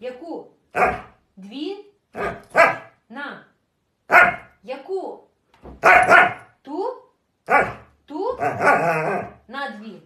Яку? Дві? На. Яку? Ту? Ту? На дві.